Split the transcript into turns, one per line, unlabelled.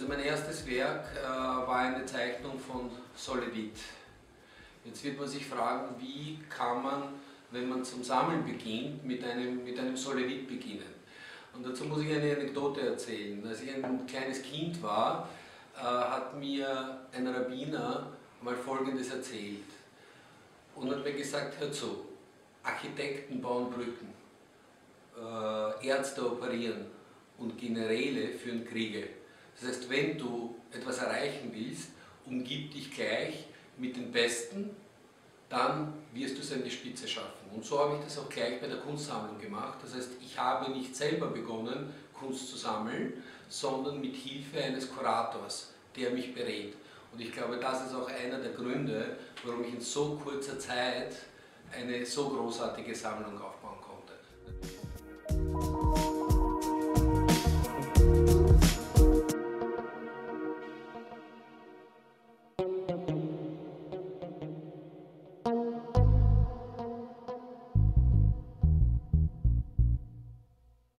Also mein erstes Werk äh, war eine Zeichnung von Solevit. Jetzt wird man sich fragen, wie kann man, wenn man zum Sammeln beginnt, mit einem, mit einem Solevit beginnen. Und dazu muss ich eine Anekdote erzählen. Als ich ein kleines Kind war, äh, hat mir ein Rabbiner mal Folgendes erzählt. Und hat mir gesagt, hör zu, Architekten bauen Brücken, äh, Ärzte operieren und Generäle führen Kriege. Das heißt, wenn du etwas erreichen willst, umgib dich gleich mit den Besten, dann wirst du es an die Spitze schaffen. Und so habe ich das auch gleich bei der Kunstsammlung gemacht. Das heißt, ich habe nicht selber begonnen, Kunst zu sammeln, sondern mit Hilfe eines Kurators, der mich berät. Und ich glaube, das ist auch einer der Gründe, warum ich in so kurzer Zeit eine so großartige Sammlung aufbauen konnte.